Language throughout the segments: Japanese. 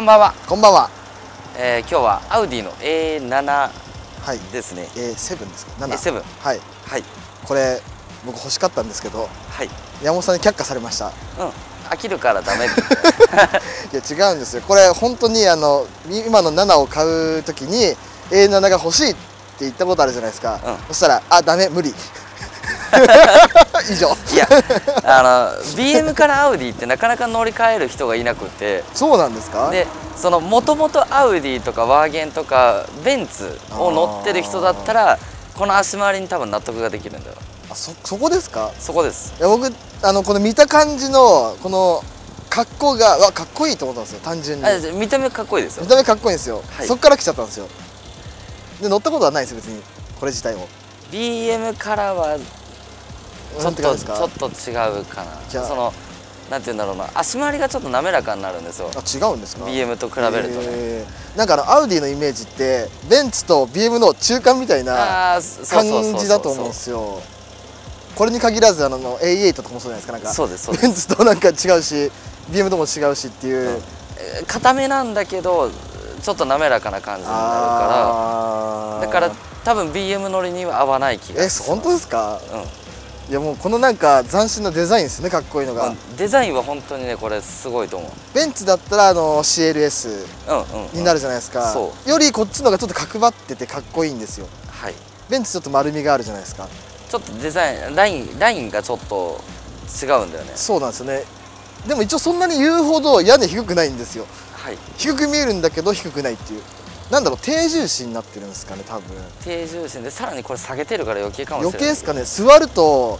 んばんは、こんばんは。えー、今日はアウディの A7 はい。ですね A7 ですか？7 A7 はい。はいこれ僕欲しかったんですけど、はい山本さんに却下されました。うん飽きるからダメ いや違うんですよ。これ本当にあの今の7を買うときに A7 が欲しいって言ったことあるじゃないですか。うんそしたらあダメ無理。以上。いやあの BM からアウディってなかなか乗り換える人がいなくて。そうなんですか？でそのもともとアウディとかワーゲンとかベンツを乗ってる人だったらこの足回りに多分納得ができるんだよあそそこですか？そこです。いや僕あのこの見た感じのこの格好がわかっこいいと思ったんですよ単純に。あ見た目かっこいいですよ。見た目かっこいいんですよ、はい。そっから来ちゃったんですよ。で乗ったことはないです別に。これ自体を BM からはちょなんっとちょっと違うかじゃあ。なそのなんて言うんだろうな。足回りがちょっと滑らかになるんですよ。あ違うんですか？BM と比べるとね。へー。なんかあのアウディのイメージってベンツと BM の中間みたいな感じだと思うんですよ。これに限らずあの A8 とかもそうじゃないですか？なんかそうですベンツとなんか違うし BM とも違うしっていう、えー固めなんだけどちょっと滑らかな感じになるから。だから多分 BM 乗りには合わない気がえします。本当ですか？うんいやもうこのなんか斬新なデザインですねかっこいいのが、うんデザインは本当にねこれすごいと思う。ベンツだったらあの CLS うんうん、うん、になるじゃないですか、そよりこっちのがちょっと角張っててかっこいいんですよ。はい。ベンツちょっと丸みがあるじゃないですか。ちょっとデザインラインラインがちょっと違うんだよね。そうなんですよね。でも一応そんなに言うほど屋根低くないんですよ。はい。低く見えるんだけど低くないっていうなんだろう低重心になってるんですかね多分。低重心でさらにこれ下げてるから余計かもしれない。余計ですかね。座ると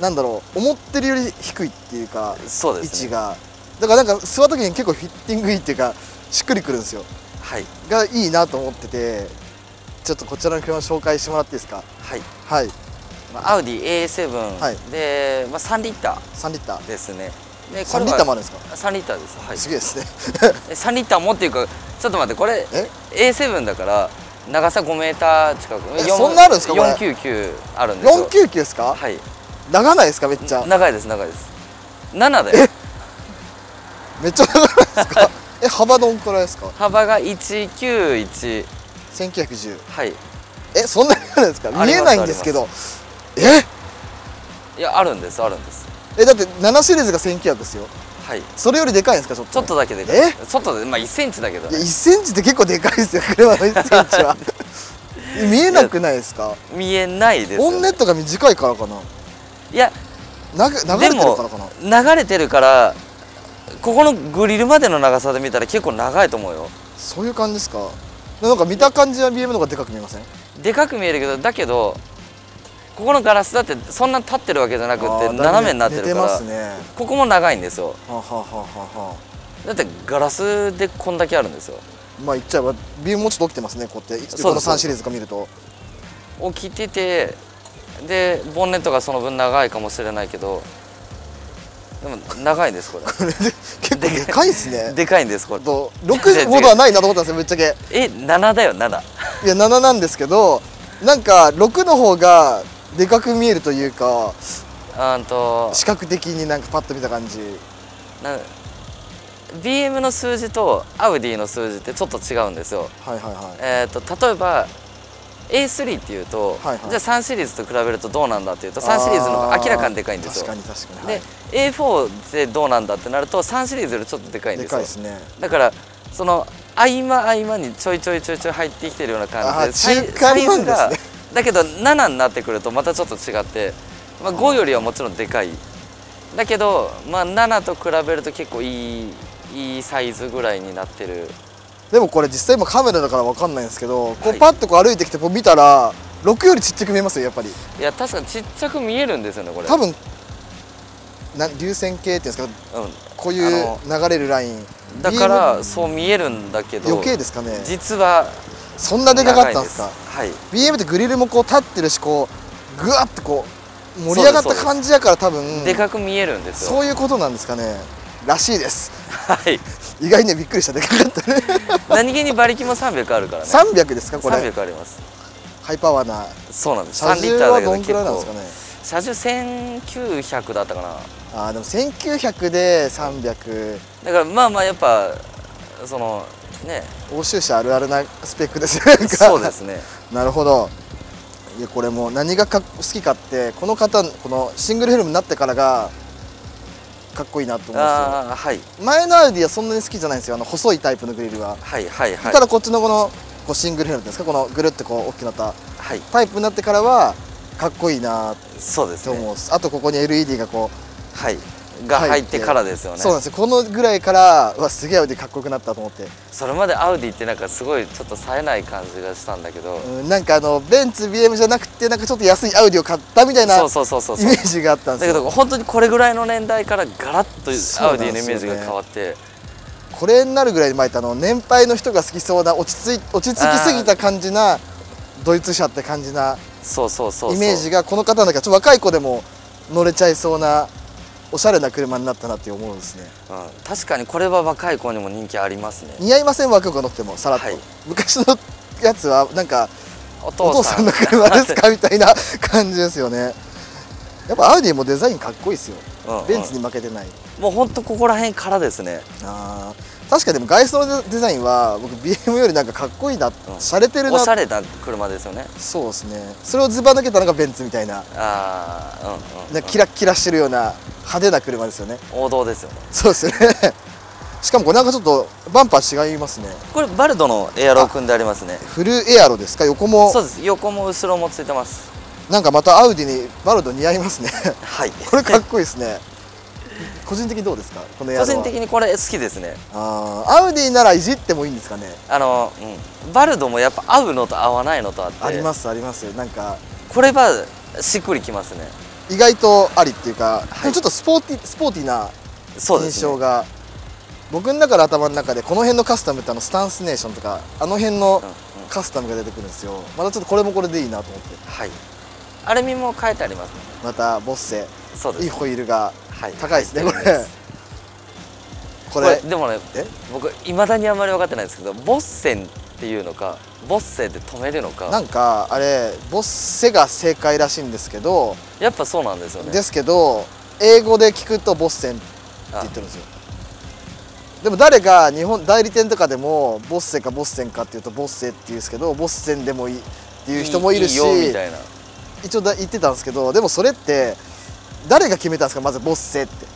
なんだろう思ってるより低いっていうか位そうです、ね、置が。だからなんか座った時に結構フィッティングいいっていうかしっくりくるんですよ。はい。がいいなと思っててちょっとこちらの車を紹介してもらっていいですか？はい。はい。まあアウディ A7、はい。で、まあ、3リッタ3リッターー。ですねで3リッターもあるんですか？3リッターです。はい。すげえですね。え3リッターもっていうかちょっと待ってこれえ？A7 だから長さ5メーター近く。え4そんなあるんですか？これ。499あるんですよ。499ですか？はい。長ないですか？めっちゃ。長いです長いです。7だよ。めっちゃ長いですか？え幅どんくらいですか？幅が191 1910はい。えそんなにあるんですか？見えないんですけど。え？いやあるんですあるんですえだって7シリーズが1900ですよ。はい。それよりでかいんですかちょっと。ちょっとだけでかい。え？ちょっとでまあ1センチだけどいやね1センチって結構でかいですよ車の1センチは。見えなくないですか？見えないですよ、ね、ボンネットが短いからかな。いやな流れてるからかな。流れてるからここのグリルまでの長さで見たら結構長いと思うよ。そういう感じですか？なんか見た感じは BM の方がでかく見えません？でかく見えるけどだけどここのガラスだってそんな立ってるわけじゃなくて斜めになってるからここも長いんですよ。だってガラスでこんだけあるんですよ。まあ言っちゃえば BM もちょっと起きてますねこうやって。この3シリーズとか見ると。起きててでボンネットがその分長いかもしれないけどでも長いんですこれ。こ れで結構でかい。ですね。でかいんですこれ。と6ほどはないなと思ったんですよぶっちゃけ。え7だよ7いや7なんですけどなんか6の方がでかく見えるというかあんと視覚的になんかパッと見た感じ。な BM の数字とアウディの数字ってちょっと違うんですよ。はいはいはい。えー、と例えば A3 っていうと、はいはい。じゃあ3シリーズと比べるとどうなんだっていうと3シリーズの方が明らかにでかいんですよ。確かに確かに、で、A4 でどうなんだってなると3シリーズよりちょっとでかいんでですよ。かいですね。だからその合間合間にちょいちょいちょいちょい入ってきてるような感じでですね。サイズがだけど7になってくるとまたちょっと違って、まあ、5よりはもちろんでかい。だけど、まあ、7と比べると結構いいいいサイズぐらいになってる。でもこれ実際今カメラだから分かんないんですけどこはい。うパッとこう歩いてきてこう見たら6よりちっちゃく見えますよやっぱり。いや確かにちっちゃく見えるんですよねこれ。多分な流線形っていうんですかうこういう流れるライン。ん、だからそう見えるんだけど余計ですかね。実はそんなでかかったんですか？長い。BM ってグリルもこう立ってるしこうぐわっとこう盛り上がった感じやから多はい、分でかく見えるんですよ。そういうことなんですかね。らしいです。はい。意外にびっくりした。でかかったね。何気に馬力も300あるからね。300ですかこれ？300あります。ハイパワーな。そうなんです。車3リッターだ重はどんくらいなんですかね？車重1900だったかな。あーでも1900で300だからまあまあやっぱそのね。欧州車あるあるなスペックですそうですね。なるほど。いやこれもう何がかっ好きかってこの方このシングルヘルムになってからがかっこいいなと思うんですよ。ああはい。前のアウディはそんなに好きじゃないんですよ。あの細いタイプのグリルは、はいはいはい。ただこっちのこのこうシングルヘルムですか？このぐるってこう大きくなったはい。タイプになってからはかっこいいなそうですね。と思うんです、あとここに LED がこうはいが入ってからですよね。そうなんですよ。このぐらいからうわすげえアウディかっこよくなったと思って、それまでアウディってなんかすごいちょっと冴えない感じがしたんだけど、うん、なんかあのベンツ BM じゃなくてなんかちょっと安いアウディを買ったみたいなイメージがあったんですよ。だけど本当にこれぐらいの年代からガラッとアウディのイメージが変わって。これになるぐらい前ってあの年配の人が好きそうな落ち着い落ち着きすぎた感じなドイツ車って感じなそうそうそうそう。イメージがこの方なんかちょっと若い子でも乗れちゃいそうなおしゃれな車になったなって思うんですね。うん、確かにこれは若い子にも人気ありますね。似合いません若い子乗ってもさらっと、はい。昔のやつはなんかおお父さんの車ですか？みたいな 感じですよね。やっぱアウディもデザインかっこいいですよ。うんうん。ベンツに負けてない、もう本当ここら辺からですね。あー確かでも外装のデザインは僕 BM よりなんかかっこいいな、ん。洒落てるな。おしゃれな車ですよね。そうですね。それをズバ抜けたのがベンツみたいな。ああうんうん、うん、キラッキラしてるような派手な車ですよね。王道ですよね。そうですよね。しかもこれなんかちょっとバンパー違いますね。これバルドのエアロ組んでありますね。フルエアロですか？横も。そうです。横も後ろもついてます。なんかまたアウディにバルド似合いますね。はい。これかっこいいですね個人的にどうですか？この個人的にこれ好きですね。あーアウディならいじってもいいんですかね？あの、うん、バルドもやっぱ合うのと合わないのとあって。ありますあります。なんかこれはしっくりきますね。意外とありっていうか、はい。ちょっとスポーティスポーティーな印象が、僕の中の頭の中でこの辺のカスタムってあのスタンスネーションとかあの辺のカスタムが出てくるんですよ。またちょっとこれもこれでいいなと思って。はい。アルミも変えてありますね。またボッセ。そうですいいホイールがはい高いですねこれ。これ。でもねえ？僕いまだにあんまり分かってないんですけどボッセンっていうのかボッセで止めるのか。なんかあれボッセが正解らしいんですけど、やっぱそうなんですよね。ですけど英語で聞くとボッセンって言ってるんですよ。でも誰か日本代理店とかでもボッセかボッセンかっていうとボッセって言うんですけどボッセンでもいいっていう人もいるしいいよみたいな。一応だ言ってたんですけどでもそれって誰が決めたんですか？まずボッセって。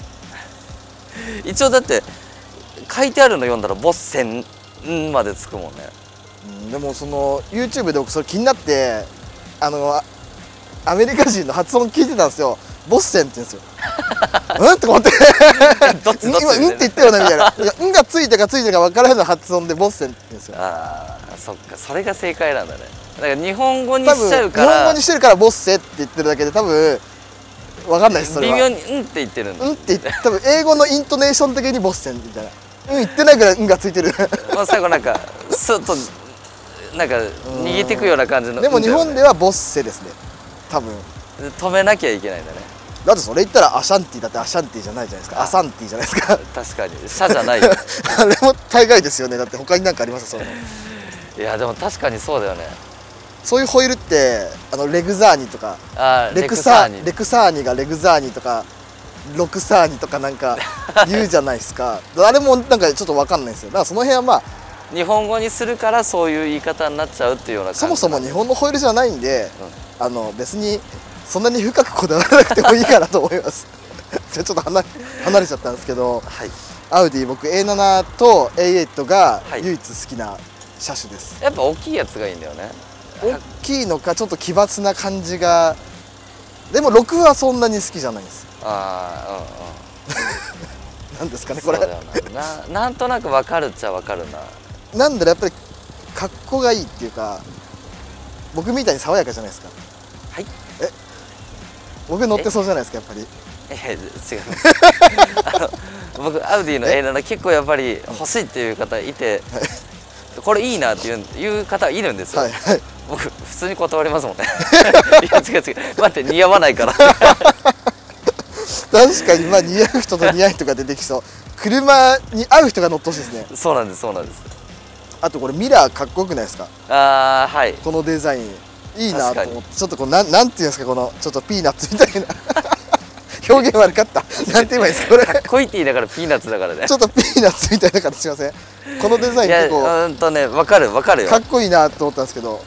一応だって書いてあるの読んだらボッセンまでつくもんね。うんでもその YouTube で僕それ気になってあのあアメリカ人の発音聞いてたんですよ。ボッセンって言うんですよ。うん？って。思って 今うんって言ったよなみたいな。うんがついたかついてか分からへんの発音でボッセンって言うんですよ。ああそっか。それが正解なんだね。だから日本語にしちゃうから。本語にしてるからボッセって言ってるだけで多分分かんないですそれ微は妙にうんって言ってるんだ、うんって言って多分英語のイントネーション的にボッセンみたいな。うん言ってないぐらいうんがついてる。まあ最後なんかスッとなんか逃げてくような感じのでも日本でではボッセですね。多分。止めなきゃいけないんだね。だってそれ言ったらアシャンティだってアシャンティじゃないじゃないですか。あ。アサンティじゃないですか。確かに「社」じゃないよ。あれも大概ですよね。だって他に何かありますその。いやでも確かにそうだよねそういうホイールってあのレグザーニとかレクサーレクサーニ。がレグザーニとかロクサーニとかなんか 言うじゃないですか。あれもなんかちょっと分かんないですよ。だからその辺はまあ日本語にするからそういう言い方になっちゃうっていうようなそもそも日本のホイールじゃないんで、あの別にそんなに深くこだわらなくてもいいかなと思います。じゃあちょっと離れ離れちゃったんですけどはい。アウディ僕 A7 と A8 がはい。唯一好きな車種です、やっぱ大きいやつがいいんだよね大きいのかちょっと奇抜な感じがでも6はそんなに好きじゃないんです。ああうんうん。なんですかねこれ。な。ななんとなくわかるっちゃわかるな。なんだろうやっぱり格好がいいっていうか僕みたいに爽やかじゃないですか。はい。僕乗ってそうじゃないですかやっぱり。え？違います。あの僕アウディの A7 結構やっぱり欲しいっていう方いてこれいいなっていういう方いるんですよ、はいはい僕普通に断りますもんね。いや違う違う。待って似合わないから。確かにまあ似合う人と似合う人が出てきそう。車に合う人が乗ってほしいですね。そうなんですそうなんです。あとこれミラーかっこよくないですか？ああはい。このデザイン。いいなと思ってちょっとこうなんなんていうんですかこのちょっとピーナッツみたいな。表現悪かった。なんて言えばいいですかこれ。かっこいいって言いながらピーナッツだからね。ちょっとピーナッツみたいな形しません。このデザイン結構うんとねわかるわかるよ。かっこいいなと思ったんですけど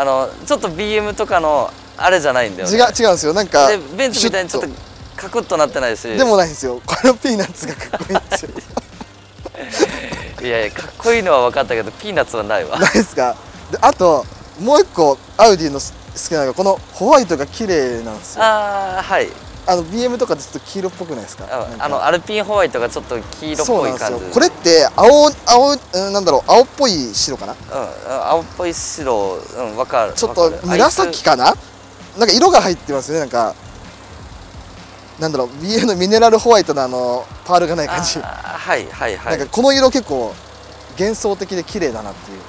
あのちょっと BM とかのあれじゃないんだよね。違う違うんですよ。なんかでベンツみたいにちょっとカクッとなってないし。でもないんですよ。このピーナッツがかっこいいんですよ。いやいやかっこいいのは分かったけどピーナッツはないわ。ないですか？であともう一個アウディの好きなのがこのホワイトが綺麗なんですよ。あああはいの BM とかでちょっと黄色っぽくないですか？あのアルピンホワイトがちょっと黄色っそうなんですぽい感じよ。これって青青うんなんだろう青っぽい白かな？うん青っぽい白うん分かるちょっと紫かな？なんか色が入ってますよねなんか。なんだろう BM のミネラルホワイトのあのパールがないあい感じ、はいはいはなんいかこの色結構幻想的で綺麗だなっていう。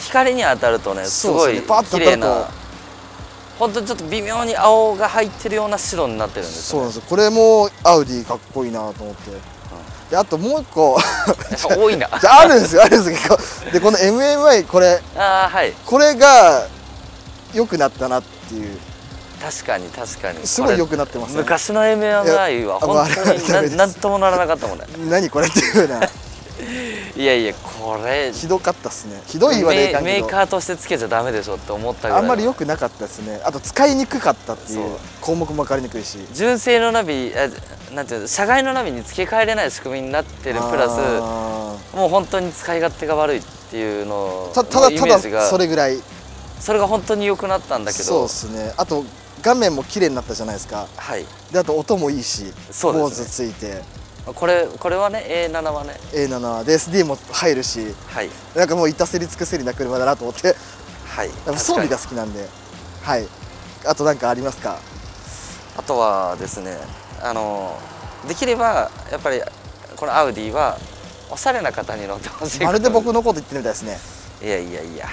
光に当たるとねすごいと当たると綺麗な本当にちょっと微妙に青が入ってるような白になってるんですよ、ね、そうなんですよ。これもアウディかっこいいなと思って、であともう一個。多いな。じゃああるんですよあるんですよ。結構でこの MMI これ。ああはい。これが良くなったなっていう。確かに確かに。すごい良こくなってますね。れ昔の MMI は本当にダメです。ななんともならなかったもんね。何これっていうようないやいやこれ。ひどかったっすね。ひどいはねいメかんけどメーカーとしてつけちゃダメでしょって思ったぐらいあんまり良くなかったですね。あと使いにくかったっていそう。う項目も分かりにくいし。純正のナビあなんていうの車外のナビに付け替えれない仕組みになってるプラスあもう本当に使い勝手が悪いっていうのーたただただそれぐらい。それが本当に良くなったんだけど。そうですね。あと画面も綺麗になったじゃないですか。はい。であと音もいいしそうですね。坊主ついてこれこれはね A7 はね。A7 で SD も入るしはい。なんかもう至せり尽くせりな車だなと思ってはい装備が好きなんではいあと何かありますかにあとはですねあのできればやっぱりこのアウディはおしゃれな方に乗ってほしいまるで僕のこと言ってるみたいですねいやいやいや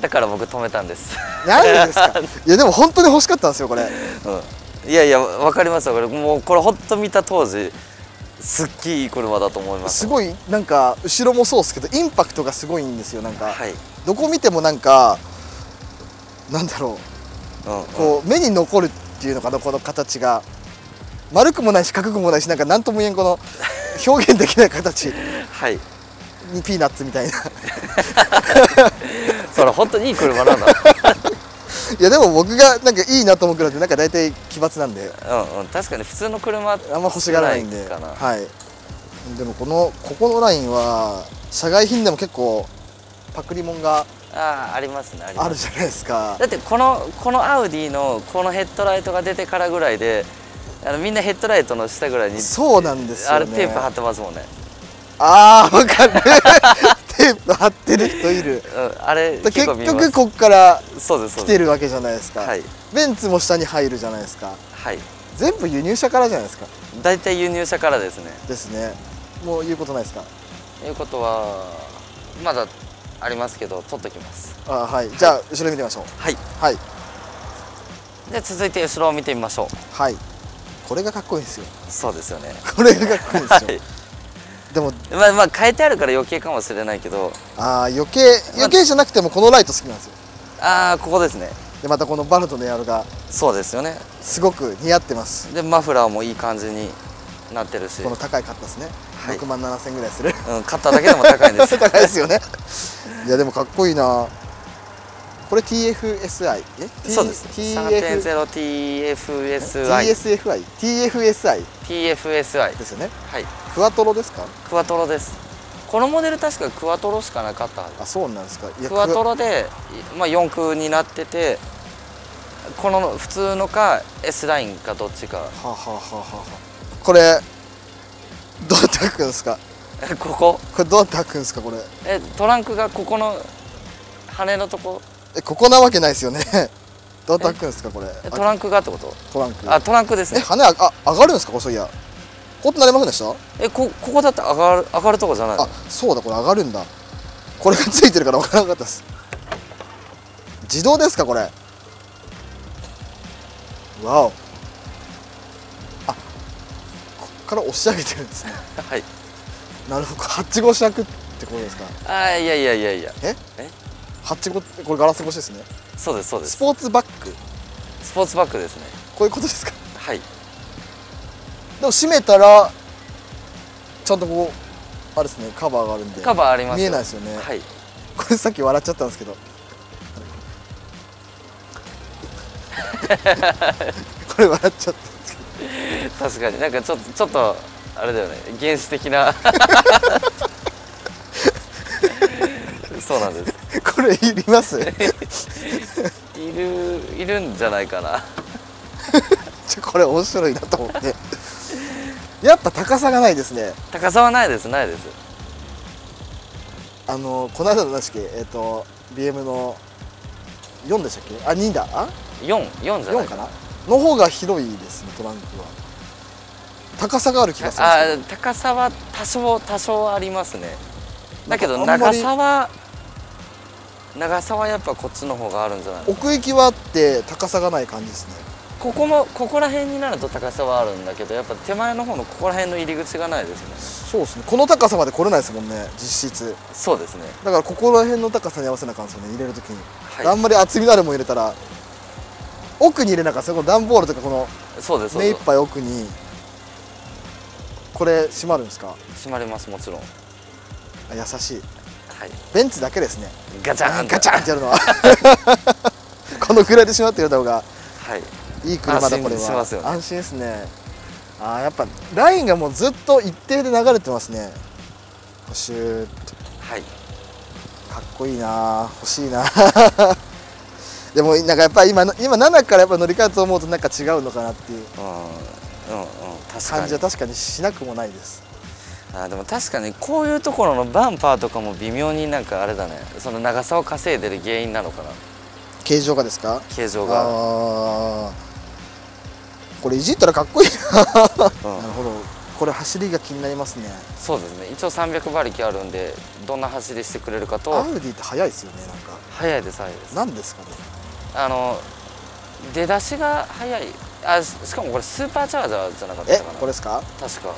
だから僕止めたんです何ですかいやでも本当に欲しかったんですよこれうん、いやいやわかりますよこれもうこれほんと見た当時すっげえいい車だと思います。すごいなんか後ろもそうですけどインパクトがすごいんですよなんか、はい、どこ見てもなんかなんだろう。んうん。うこう目に残るっていうのかなこの形が。丸くもないし角くもないしなんか何とも言えんこの 表現できない形。はい。にピーナッツみたいな。それ本当にいい車なんだ いやでも僕がなんかいいなと思う車ってなんか大体奇抜なんで。うんうん。確かに普通の車あんま欲しがらないんで。少かな。はい。でもこのここのラインは社外品でも結構パクリモンがああありますねあるじゃないですか。だってこのこのアウディのこのヘッドライトが出てからぐらいであのみんなヘッドライトの下ぐらいにそうなんですよね。あれテープ貼ってますもんね、ああわかるテープ貼ってる人いる。うん、あれ結局こっから来てるわけじゃないですか、はい。ベンツも下に入るじゃないですか。はい。全部輸入車からじゃないですか。大体輸入車からですね。ですね。もう言うことないですか？いうことはまだありますけど取っときます。あーはい。じゃあ後ろ見てみましょう。はい。はい。で続いて後ろを見てみましょう。はい。これがかっこいいんですよ。そうですよね。これがかっこいいんですよ、はいでもまあまあ変えてあるから余計かもしれないけど。あー余計余計じゃなくてもこのライト好きなんですよ。ああここですね。でまたこのバルトのやるがそうですよね。すごく似合ってます。でマフラーもいい感じになってるし、この高いカッタですね、はい。6万7000円ぐらいする。うん、買っただけでも高いんです。高いですよね。いやでもかっこいいな。これ TFSI え？T- そうです。TF3.0TFSI TSFI TFSI TFSI ですよね。はいクワトロですか？クワトロです。このモデル確かクワトロしかなかったあそうなんですか？クワトロで、まあ、4駆になっててこの普通のか S ラインかどっちか。はあ、はあはあはあはあ、これどうやって開くんですか？ここ？これどうやって開くんですか？これ。えトランクがここの羽のとこ？えここなわけないですよね。どうやって開くんですかこれ？トランクがってこと？トランク。あトランクですね。え羽ああ上がるんですか？これそういやこうってなりませんでした？えこここだって上がる上がるとこじゃないの？あそうだこれ上がるんだ。これがついてるから分からなかったです。自動ですかこれ？わお。あこっから押し上げてるんですね。はい。なるほど。ハッチ越し開くってことですか？あいやいやいやいや。え？え？ハッチ越これガラス越しですね。そうですそうです。スポーツバッグ。スポーツバッグですね。こういうことですか？はいでも閉めたらちゃんとこうあれですねカバーがあるんでカバーあります見えないですよね。はい。これさっき笑っちゃったんですけど。これ笑っちゃった確かに。なんかちょっとちょっとあれだよね。原始的な。そうなんです。これいります？いるいるんじゃないかな。これ面白いなと思ってやっぱ高さがないですね。高さはないです。ないです。あのこの間の何でしたっけえっ、と BM の4でしたっけ？あ2だ。あ？四四じゃない4かな？の方が広いですねトランクは。高さがある気がするんあ高さは多少多少ありますね。だけど長さは長さはやっぱこっちの方があるんじゃない奥行きはあって高さがない感じですねここもここら辺になると高さはあるんだけどやっぱ手前の方のここら辺の入り口がないですね。そうですね。この高さまで来れないですもんね実質。そうですね。だからここら辺の高さに合わせなあかんですよね入れるときに、はい。あんまり厚みのあるもん入れたら奥に入れなあかんですよこの段ボールとかこのそうです目いっぱい奥に。これ閉まるんですか？閉まりますもちろん。はあ優しい。い。ベンツだけですね。ガチャンガチャンってやるのは。このぐらいで閉まってやった方が。はいいい車だこれは。安心ですね。あーやっぱラインがもうずっと一定で流れてますね。シューッと。はい。かっこいいな欲しいな でもなんかやっぱり今の今7からやっぱ乗り換えると思うとなんか違うのかなっていう。うんうんうん確かに。感じは確かにしなくもないです。あでも確かにこういうところのバンパーとかも微妙になんかあれだね。その長さを稼いでる原因なのかな。形状がですか？形状が、これいじったらかっこいいな。うん。なるほど。これ走りが気になりますね。そうですね。一応300馬力あるんでどんな走りしてくれるかアとウディって速いですよねなんか。速いです速いです。何ですかね。あの出だしが速い。あししかもこれスーパーチャージャーじゃなかったえかな。これですか？確か。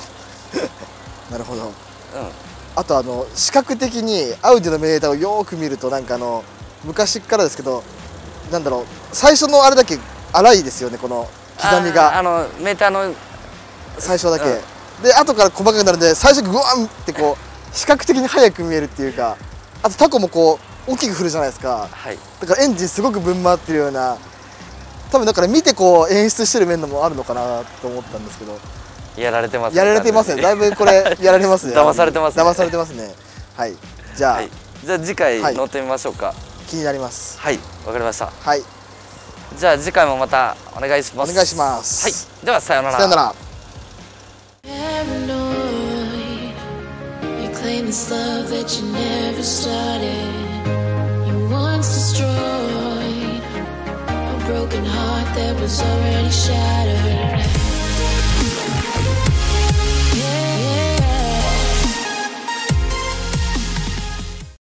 なるほど。うん。あとあの視覚的にアウディのメーターをよーく見るとなんかあの昔からですけどなんだろう最初のあれだけ荒いですよねこの刻みあが。あのメーターの。最初だけ、うん。で後から細かくなるんで最初グワンってこう視覚的に速く見えるっていうかあとタコもこう大きく振るじゃないですか。はい。だからエンジンすごくぶん回ってるような多分だから見てこう演出してる面もあるのかなと思ったんですけど。やられてますねやられてますね。だいぶこれ やられますね。騙されてますね。騙されてますね。はい。じゃあ、はい。じゃあ次回はい。乗ってみましょうか。気になります。はい。わかりました。はいじゃあ次回もまたお願いします。お願いします、はい、ではさようなら。さようなら。